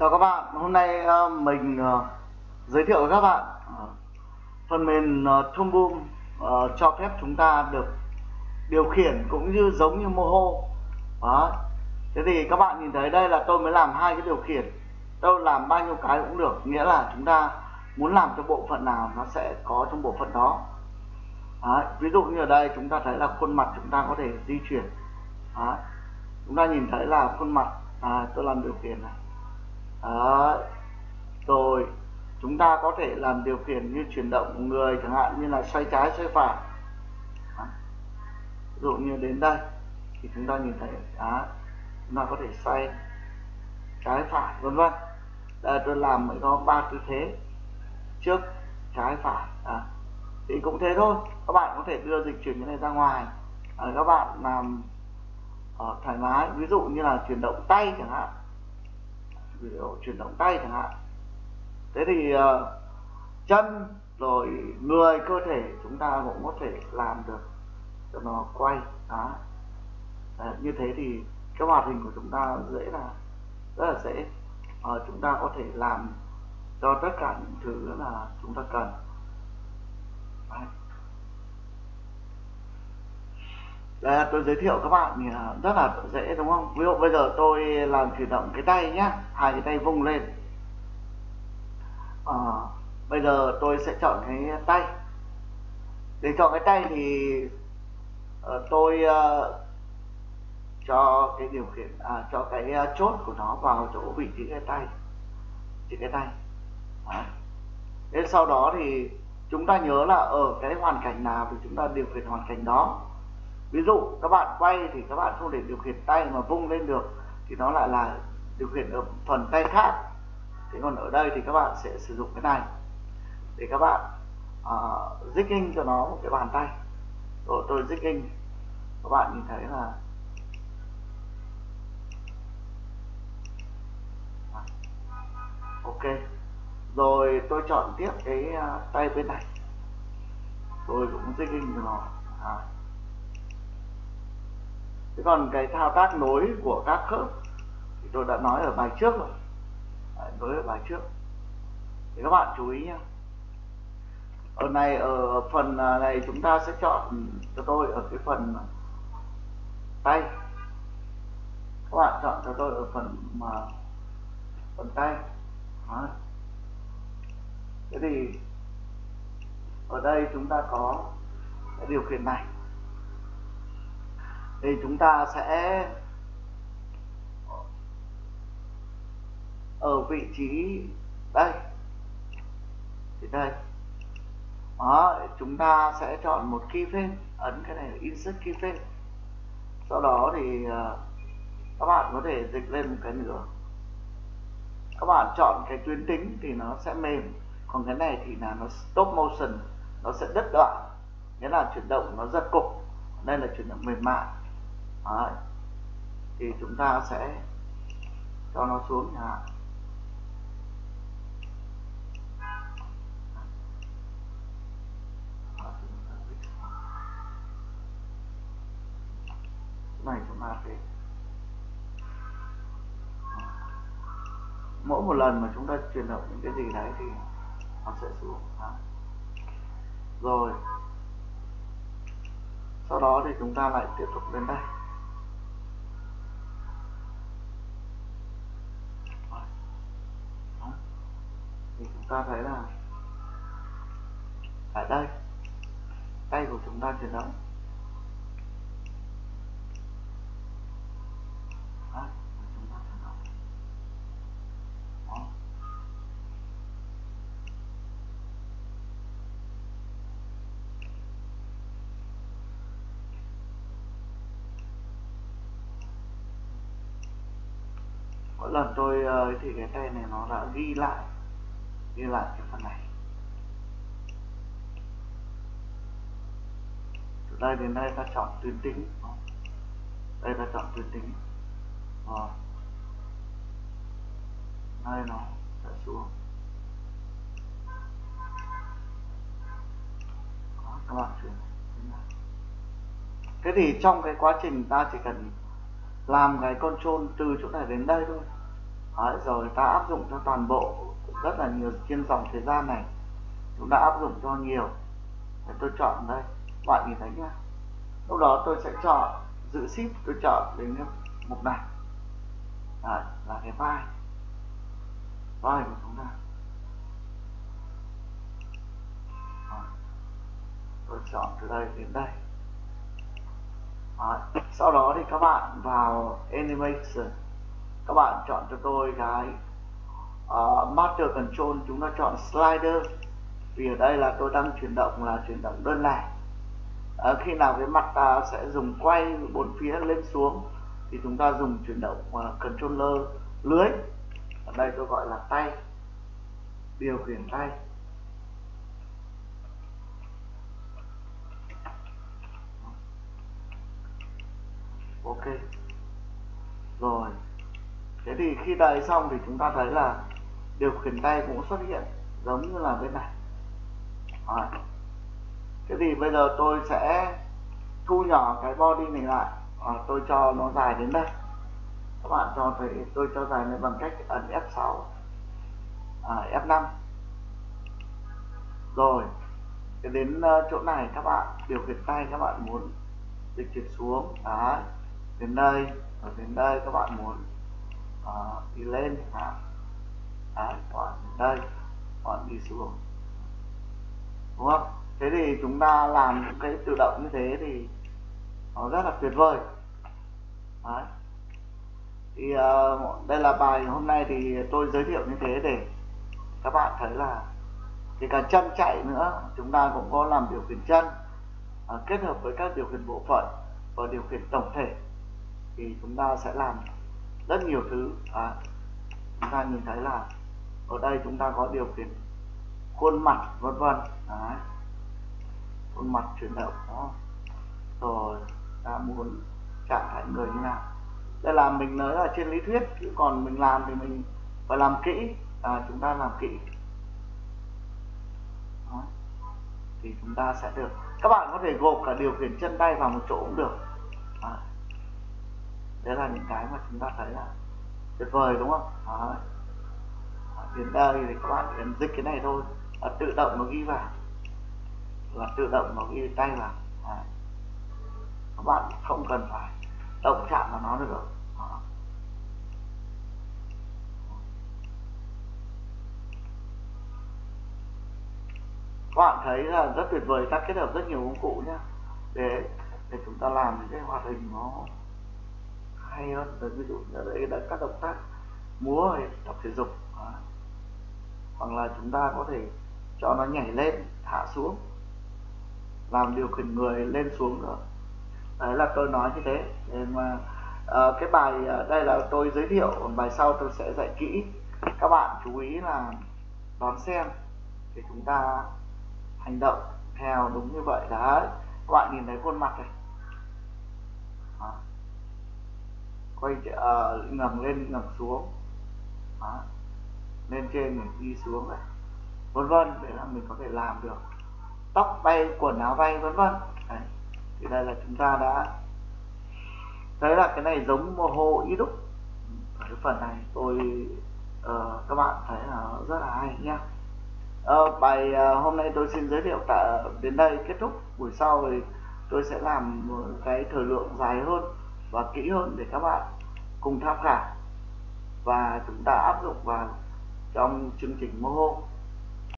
Chào các bạn, hôm nay ờ, mình ờ, giới thiệu với các bạn ờ, phần mềm thông Boom cho phép chúng ta được điều khiển cũng như giống như Moho. Đó. Thế thì các bạn nhìn thấy đây là tôi mới làm hai cái điều khiển. Tôi làm bao nhiêu cái cũng được, nghĩa là chúng ta muốn làm cho bộ phận nào nó sẽ có trong bộ phận đó. Đấy. Ví dụ như ở đây chúng ta thấy là khuôn mặt chúng ta có thể di chuyển. Đấy. Chúng ta nhìn thấy là khuôn mặt à, tôi làm điều khiển này đó. Rồi chúng ta có thể làm điều khiển như chuyển động của người chẳng hạn như là xoay trái xoay phải. Đó. ví dụ như đến đây thì chúng ta nhìn thấy đó chúng ta có thể xoay trái phải vân vân. Đây tôi làm mới có ba tư thế. Trước trái phải đó. thì cũng thế thôi. Các bạn có thể đưa dịch chuyển cái này ra ngoài. À, các bạn làm uh, thoải mái. Ví dụ như là chuyển động tay chẳng hạn ví dụ chuyển động tay chẳng hạn. Thế thì uh, chân rồi người cơ thể chúng ta cũng có thể làm được cho nó quay đó. À, như thế thì cái hoạt hình của chúng ta dễ là rất là dễ. À, chúng ta có thể làm cho tất cả những thứ là chúng ta cần. Đấy. Đây tôi giới thiệu các bạn thì rất là dễ đúng không? Ví dụ bây giờ tôi làm chuyển động cái tay nhá, hai cái tay vung lên. À, bây giờ tôi sẽ chọn cái tay. Để chọn cái tay thì uh, tôi uh, cho cái điều khiển à, cho cái uh, chốt của nó vào chỗ vị trí cái tay, chỉ cái tay. Đấy. Thế sau đó thì chúng ta nhớ là ở cái hoàn cảnh nào thì chúng ta điều khiển hoàn cảnh đó ví dụ các bạn quay thì các bạn không thể điều khiển tay mà vung lên được thì nó lại là điều khiển ở phần tay khác. Thế còn ở đây thì các bạn sẽ sử dụng cái này để các bạn uh, in cho nó một cái bàn tay. Rồi tôi jigging các bạn nhìn thấy là ok rồi tôi chọn tiếp cái uh, tay bên này. Tôi cũng jigging cho nó. À thế còn cái thao tác nối của các khớp thì tôi đã nói ở bài trước rồi. Đấy, nối ở bài trước. Thì các bạn chú ý nhé ở này ở phần à, này chúng ta sẽ chọn cho tôi ở cái phần tay. Các bạn chọn cho tôi ở phần mà phần tay. Đó. thế thì ở đây chúng ta có cái điều khiển này thì chúng ta sẽ ở vị trí đây. Thì đây. Đó, chúng ta sẽ chọn một keyframe ấn cái này insert keyframe sau đó thì ờ, các bạn có thể dịch lên một cái nữa. Các bạn chọn cái tuyến tính thì nó sẽ mềm, còn cái này thì là nó stop motion, nó sẽ đứt đoạn. Nghĩa là chuyển động nó giật cục đây là chuyển động mềm mại. Đấy. thì chúng ta sẽ cho nó xuống nhà này chúng ta phải mỗi một lần mà chúng ta chuyển động những cái gì đấy thì nó sẽ xuống đó. rồi sau đó thì chúng ta lại tiếp tục lên đây thì chúng ta thấy là ở đây, tay của chúng ta chuyển động. Mỗi lần tôi ờ, thì cái tay này nó đã ghi lại ghi lại cái phần này. Từ đây đến đây ta chọn tuyến tính. Đây ta chọn tuyến tính. Rồi. Đây nó sẽ xuống. Đó, các bạn chuyển thế thì trong cái quá trình ta chỉ cần làm cái control từ chỗ này đến đây thôi. Đấy, rồi ta áp dụng cho toàn bộ rất là nhiều trên dòng thời gian này. Chúng đã áp dụng cho nhiều. Để tôi chọn đây. Bạn nhìn thấy nhá. Lúc đó tôi sẽ chọn giữ ship tôi chọn đến mục này. Đấy, là cái vai vai của chúng ta. Đấy. tôi chọn từ đây đến đây. Đấy. sau đó thì các bạn vào animation. Các bạn chọn cho tôi cái uh, master control chúng ta chọn slider. Vì ở đây là tôi đang chuyển động là chuyển động đơn lẻ. À, khi nào cái mặt ta sẽ dùng quay bốn phía lên xuống thì chúng ta dùng chuyển động uh, controller lưới. Ở đây tôi gọi là tay điều khiển tay. Ok. Rồi. Thế thì khi đầy xong thì chúng ta thấy là điều khiển tay cũng xuất hiện giống như là bên này. Rồi. thế thì bây giờ tôi sẽ thu nhỏ cái body này lại. À, tôi cho nó dài đến đây. Các bạn cho thấy tôi cho dài này bằng cách ấn F6 à, F5 rồi đến ờ, chỗ này các bạn điều khiển tay các bạn muốn dịch chuyển xuống. Đấy đến đây và đến đây các bạn muốn à, đi lên. À đấy các đây bọn đi xuống. Đúng không? Thế thì chúng ta làm những cái tự động như thế thì nó rất là tuyệt vời. Đấy. Thì uh, đây là bài hôm nay thì tôi giới thiệu như thế để các bạn thấy là thì cả chân chạy nữa chúng ta cũng có làm điều khiển chân à, kết hợp với các điều khiển bộ phận và điều khiển tổng thể thì chúng ta sẽ làm rất nhiều thứ. À, chúng ta nhìn thấy là ở đây chúng ta có điều khiển khuôn mặt vân vân. Khuôn mặt chuyển động đó. Rồi ta muốn trạng thái người như nào? Đây là mình nói là trên lý thuyết chứ còn mình làm thì mình phải làm kỹ. À, chúng ta làm kỹ. Đó. thì chúng ta sẽ được. Các bạn có thể gộp cả điều khiển chân tay vào một chỗ cũng được. À. đấy là những cái mà chúng ta thấy là tuyệt vời đúng không? Đó đến đây thì các bạn cần dịch cái này thôi. Là tự động nó ghi vào. Là tự động nó ghi tay vào. À. các bạn không cần phải động chạm vào nó được à. các bạn thấy là rất tuyệt vời các kết hợp rất nhiều công cụ nhé để để chúng ta làm những cái hoạt hình nó hay hơn. Ví dụ như đây là các động tác múa hay tập thể dục. À hoặc là chúng ta có thể cho nó nhảy lên hạ xuống. Làm điều khiển người lên xuống nữa. Đấy là tôi nói như thế. Nên mà uh, cái bài uh, đây là tôi giới thiệu còn bài sau tôi sẽ dạy kỹ. Các bạn chú ý là đón xem thì chúng ta hành động theo đúng như vậy. Đấy các bạn nhìn thấy khuôn mặt này. Đó. quay uh, ngẩng lên ngẩng xuống. Đó lên trên này đi xuống này vân vân để là mình có thể làm được. Tóc bay quần áo bay vân vân. Thì đây là chúng ta đã thấy là cái này giống mô hồ ý đúc. Ở cái phần này tôi uh, các bạn thấy là rất là hay nhá. Uh, bài uh, hôm nay tôi xin giới thiệu tại đến đây kết thúc. Buổi sau thì tôi sẽ làm một cái thời lượng dài hơn và kỹ hơn để các bạn cùng tham khảo. Và chúng ta áp dụng vào trong chương trình mô hôn